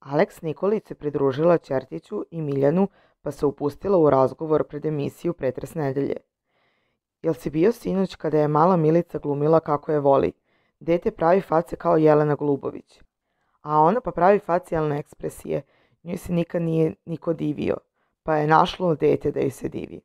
Aleks Nikolić se pridružila Čertiću i Miljanu pa se upustila u razgovor pred emisiju Pretres nedelje. Jel si bio sinoć kada je mala Milica glumila kako je voli? Dete pravi face kao Jelena Golubović. A ona pa pravi facijalne ekspresije. Njoj se nikad nije niko divio. Pa je našlo dete da joj se divi.